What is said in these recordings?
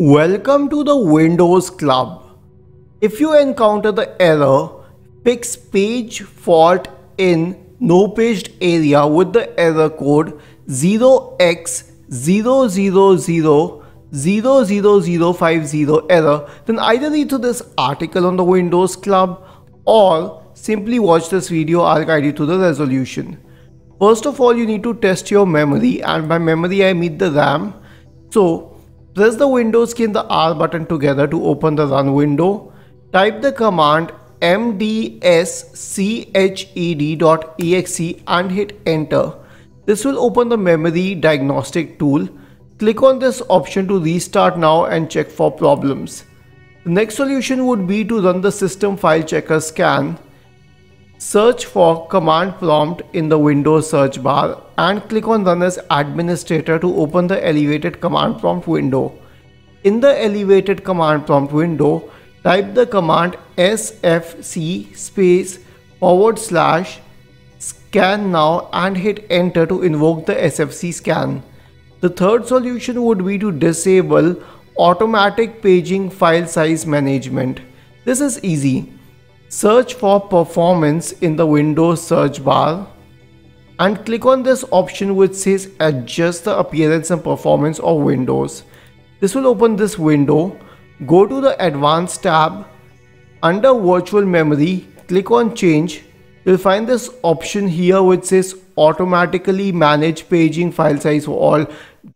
Welcome to the Windows Club. If you encounter the error fix page fault in nonpaged area with the error code 0x0000050 error then either read through this article on the Windows Club or simply watch this video I'll guide you to the resolution. First of all you need to test your memory and by memory I mean the RAM. So Press the Windows key and the R button together to open the run window. Type the command mdsched.exe and hit enter. This will open the memory diagnostic tool. Click on this option to restart now and check for problems. The next solution would be to run the system file checker scan. Search for command prompt in the Windows search bar and click on run as administrator to open the elevated command prompt window. In the elevated command prompt window, type the command sfc space forward slash scan now and hit enter to invoke the sfc scan. The third solution would be to disable automatic paging file size management. This is easy. Search for performance in the Windows search bar and click on this option which says adjust the appearance and performance of Windows. This will open this window. Go to the advanced tab. Under virtual memory, click on change. You'll find this option here which says automatically manage paging file size for all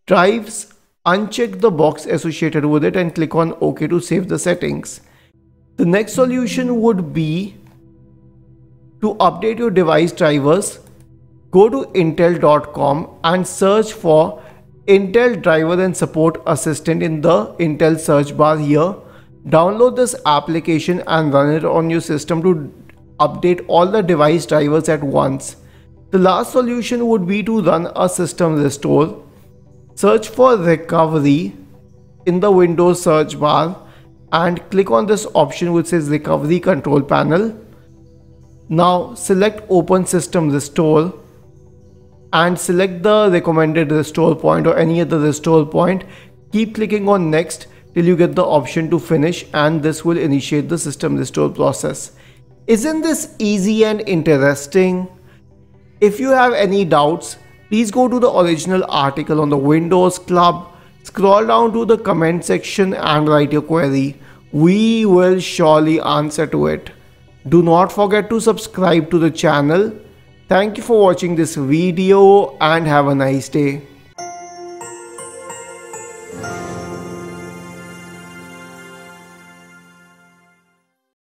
drives. Uncheck the box associated with it and click on OK to save the settings. The next solution would be to update your device drivers. Go to intel.com and search for Intel driver and support assistant in the Intel search bar here. Download this application and run it on your system to update all the device drivers at once. The last solution would be to run a system restore. Search for recovery in the Windows search bar and click on this option which says recovery control panel. Now select open system restore and select the recommended restore point or any other restore point. Keep clicking on next till you get the option to finish and this will initiate the system restore process. Isn't this easy and interesting? If you have any doubts, please go to the original article on the Windows Club Scroll down to the comment section and write your query. We will surely answer to it. Do not forget to subscribe to the channel. Thank you for watching this video and have a nice day.